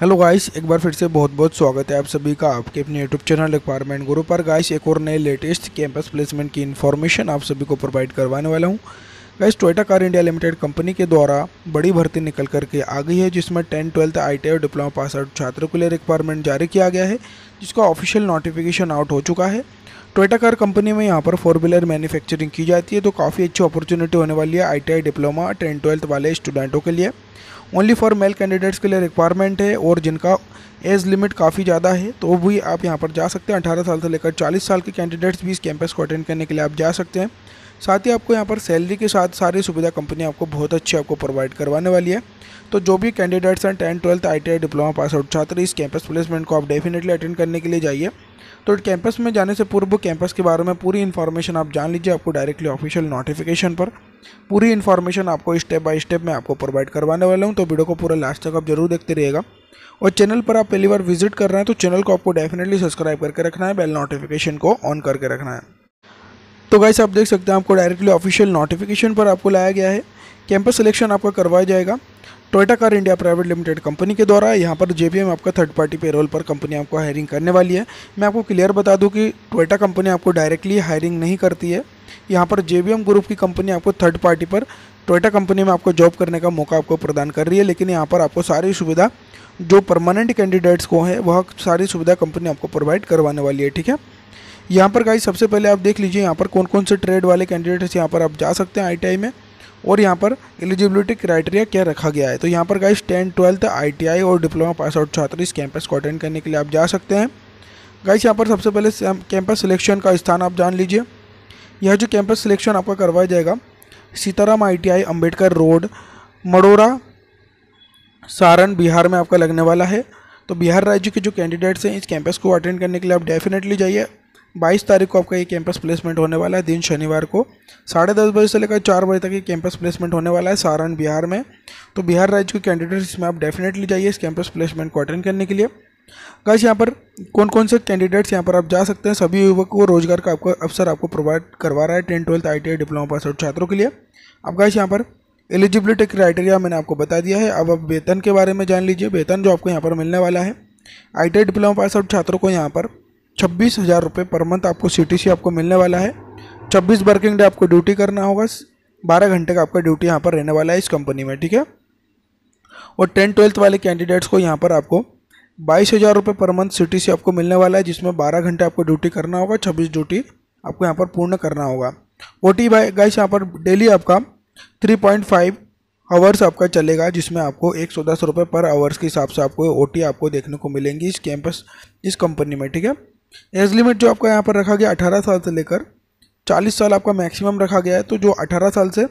Hello guys एक बार फिर से बहुत बहुत स्वागत है आप सभी का आपके अपने यूट्यूब चैनल रिक्वायरमेंट गुरु पर। गाइस एक और नए लेटेस्ट कैंपस प्लेसमेंट की इन्फॉर्मेशन आप सभी को प्रोवाइड करवाने वाला हूँ। Guys Toyota car India limited company के द्वारा बड़ी भर्ती निकल करके आ गई है, जिसमें टेंथ, ट्वेल्थ आई और डिप्लोमा पास आउट छात्रों के लिए रिक्वायरमेंट जारी किया गया है, जिसका ऑफिशियल नोटिफिकेशन आउट हो चुका है। टोयटा कार कंपनी में यहाँ पर फोर व्हीलर मैन्युफैक्चरिंग की जाती है तो काफ़ी अच्छी अपॉर्चुनिटी होने वाली है आईटीआई डिप्लोमा टेंथ, ट्वेल्थ वाले स्टूडेंटों के लिए। ओनली फॉर मेल कैंडिडेट्स के लिए रिक्वायरमेंट है, और जिनका एज लिमिट काफ़ी ज़्यादा है तो भी आप यहाँ पर जा सकते हैं। अठारह साल से लेकर चालीस साल के कैंडिडेट्स भी इस कैंपस को अटेंड करने के लिए आप जा सकते हैं। साथ ही आपको यहाँ पर सैलरी के साथ सारी सुविधा कंपनी आपको बहुत अच्छी आपको प्रोवाइड करवाने वाली है। तो जो भी कैंडिडेट्स हैं tenth twelfth I T diploma pass out छात्र इस कैंपस प्लेसमेंट को आप डेफिनेटली अटेंड करने के लिए जाइए। तो कैंपस में जाने से पूर्व कैंपस के बारे में पूरी इन्फॉर्मेशन आप जान लीजिए आपको डायरेक्टली ऑफिशियल नोटिफिकेशन पर। पूरी इन्फॉर्मेशन आपको स्टेप बाय स्टेप मैं आपको प्रोवाइड करवाने वाला हूँ तो वीडियो को पूरा लास्ट तक आप ज़रूर देखते रहिएगा। और चैनल पर आप पहली बार विज़िट कर रहे हैं तो चैनल को आपको डेफिनेटली सब्सक्राइब करके रखना है बेल नोटिफिकेशन को ऑन करके रखना है। तो गाइस आप देख सकते हैं आपको डायरेक्टली ऑफिशियल नोटिफिकेशन पर आपको लाया गया है। कैंपस सिलेक्शन आपका करवाया जाएगा। Toyota car India private limited company के द्वारा यहाँ पर जेबीएम आपका थर्ड पार्टी पेरोल पर कंपनी आपको हायरिंग करने वाली है। मैं आपको क्लियर बता दूँ कि टोयोटा कंपनी आपको डायरेक्टली हायरिंग नहीं करती है। यहाँ पर जेबीएम ग्रुप की कंपनी आपको थर्ड पार्टी पर टोयोटा कंपनी में आपको जॉब करने का मौका आपको प्रदान कर रही है, लेकिन यहाँ पर आपको सारी सुविधा, जो परमानेंट कैंडिडेट्स को है, वह सारी सुविधा कंपनी आपको प्रोवाइड करवाने वाली है, ठीक है? यहाँ पर गाइस सबसे पहले आप देख लीजिए यहाँ पर कौन कौन से ट्रेड वाले कैंडिडेट्स यहाँ पर आप जा सकते हैं आईटीआई में और यहाँ पर एलिजिबिलिटी क्राइटेरिया क्या रखा गया है। तो यहाँ पर गाइस टेंथ ट्वेल्थ आईटीआई और डिप्लोमा पास आउट छात्र इस कैंपस को अटेंड करने के लिए आप जा सकते हैं। गाइस यहाँ पर सबसे पहले कैंपस सिलेक्शन का स्थान आप जान लीजिए। यह जो कैंपस सिलेक्शन आपका करवाया जाएगा, Sitaram I T Ambedkar road, Madhaura, Saran, Bihar में आपका लगने वाला है। तो बिहार राज्य के जो कैंडिडेट्स हैं, इस कैंपस को अटेंड करने के लिए आप डेफिनेटली जाइए। बाईस तारीख को आपका ये कैंपस प्लेसमेंट होने वाला है, दिन शनिवार को। साढ़े दस बजे से लेकर चार बजे तक ये कैंपस प्लेसमेंट होने वाला है सारण बिहार में। तो बिहार राज्य के कैंडिडेट्स इसमें आप डेफिनेटली जाइए इस कैंपस प्लेसमेंट को अटेंड करने के लिए। गाइस यहाँ पर कौन कौन से कैंडिडेट्स यहाँ पर आप जा सकते हैं? सभी युवक को रोज़गार का आपको अवसर आपको प्रोवाइड करवा रहा है tenth, twelfth I T diploma pass out छात्रों के लिए। अब गाइस यहाँ पर एलिजिबिलिटी क्राइटेरिया मैंने आपको बता दिया है। अब आप वेतन के बारे में जान लीजिए। वेतन जो आपको यहाँ पर मिलने वाला है आईटीआई डिप्लोमा पास आउट छात्रों को यहाँ पर छब्बीस हज़ार रुपये पर मंथ आपको सीटीसी आपको मिलने वाला है। छब्बीस वर्किंग डे आपको ड्यूटी करना होगा। बारह घंटे का आपका ड्यूटी यहाँ पर रहने वाला है इस कंपनी में, ठीक है? और टेंथ, ट्वेल्थ वाले कैंडिडेट्स को यहाँ पर आपको बाईस हज़ार रुपये पर मंथ सीटीसी आपको मिलने वाला है, जिसमें बारह घंटे आपको ड्यूटी करना होगा, छब्बीस ड्यूटी आपको यहाँ पर पूर्ण करना होगा। ओ टी बाई गाइस यहाँ पर डेली आपका थ्री पॉइंट फाइव आवर्स आपका चलेगा, जिसमें आपको एक सौ दस रुपये पर आवर्स के हिसाब से आपको ओ टी आपको देखने को मिलेंगी इस कैंपस इस कंपनी में, ठीक है? एज लिमिट जो आपका यहाँ पर रखा गया अठारह साल से लेकर चालीस साल आपका मैक्सिमम रखा गया है तो जो अठारह साल से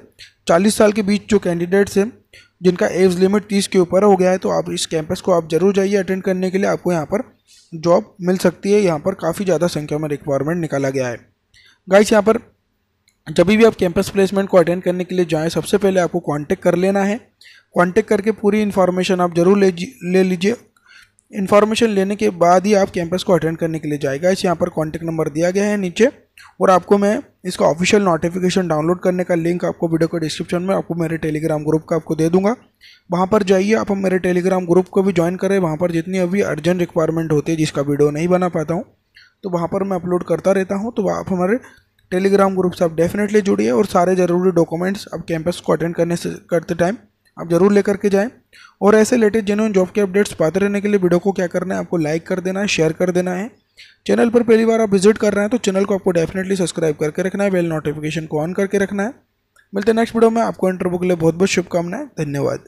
चालीस साल के बीच जो कैंडिडेट्स हैं, जिनका एज लिमिट तीस के ऊपर हो गया है तो आप इस कैंपस को आप ज़रूर जाइए अटेंड करने के लिए, आपको यहाँ पर जॉब मिल सकती है। यहाँ पर काफ़ी ज़्यादा संख्या में रिक्वायरमेंट निकाला गया है। गाइस यहाँ पर जब भी आप कैंपस प्लेसमेंट को अटेंड करने के लिए जाएँ, सबसे पहले आपको कॉन्टेक्ट कर लेना है। कॉन्टेक्ट करके पूरी इन्फॉर्मेशन आप ज़रूर ले ले लीजिए। इन्फॉर्मेशन लेने के बाद ही आप कैंपस को अटेंड करने के लिए जाएगा। इस यहाँ पर कॉन्टैक्ट नंबर दिया गया है नीचे। और आपको मैं इसका ऑफिशियल नोटिफिकेशन डाउनलोड करने का लिंक आपको वीडियो के डिस्क्रिप्शन में, आपको मेरे टेलीग्राम ग्रुप का आपको दे दूँगा। वहाँ पर जाइए, आप मेरे टेलीग्राम ग्रुप को भी ज्वाइन करें। वहाँ पर जितनी अभी अर्जेंट रिक्वायरमेंट होती है, जिसका वीडियो नहीं बना पाता हूँ तो वहाँ पर मैं अपलोड करता रहता हूँ। तो आप हमारे टेलीग्राम ग्रुप से आप डेफिनेटली जुड़िए और सारे ज़रूरी डॉक्यूमेंट्स आप कैंपस को अटेंड करने से, करते टाइम आप ज़रूर लेकर के जाएँ। और ऐसे लेटेस्ट जेन्यून जॉब के अपडेट्स पाते रहने के लिए वीडियो को क्या करना है, आपको लाइक कर देना है शेयर कर देना है। चैनल पर पहली बार आप विज़िट कर रहे हैं तो चैनल को आपको डेफिनेटली सब्सक्राइब करके रखना है बेल नोटिफिकेशन को ऑन करके रखना है। मिलते हैं नेक्स्ट वीडियो में, आपको इंटरव्यू के लिए बहुत बहुत शुभकामनाएँ, धन्यवाद।